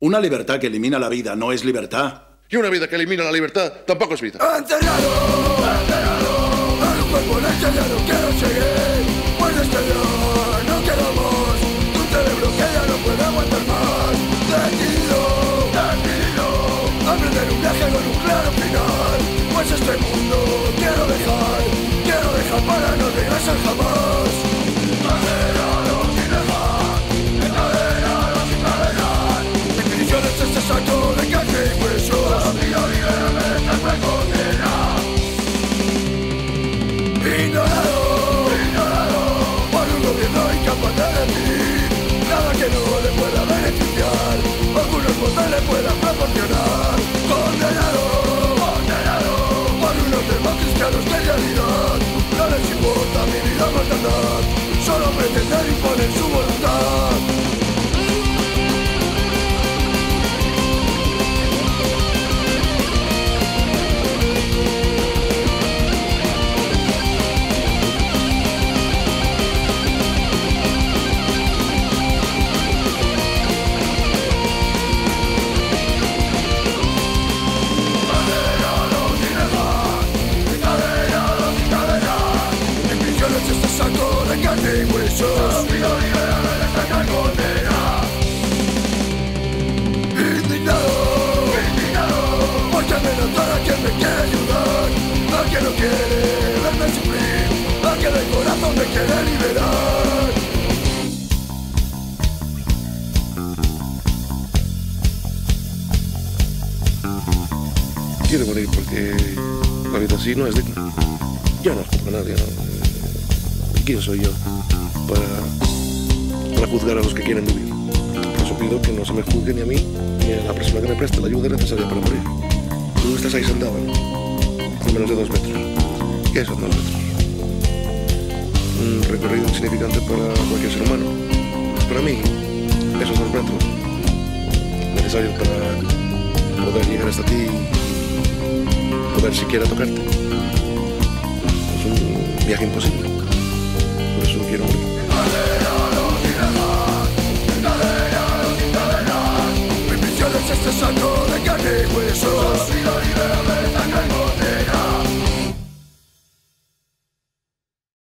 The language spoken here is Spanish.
Una libertad que elimina la vida no es libertad. Y una vida que elimina la libertad tampoco es vida. Encerrado, encerrado, en un cuerpo en el que ya no quiero seguir. Solo pretenden imponer su voluntad. Carne y huesos pido liberarme de esta condena Indignado, indignado Porque amenazar a quien me quiere ayudar A quien no quiere verme sufrir A quien el corazón me quiere liberar Quiero morir porque la vida así no es digna. Yo no juzgo a nadie. ¿no? ¿Quién soy yo para, juzgar a los que quieren vivir? Por eso pido que no se me juzgue ni a mí ni a la persona que me preste la ayuda necesaria para morir. Tú estás ahí sentado. Con menos de dos metros. ¿Qué son dos metros? Un recorrido insignificante para cualquier ser humano. Para mí, esos dos metros necesarios para poder llegar hasta ti poder siquiera tocarte. Es un viaje imposible.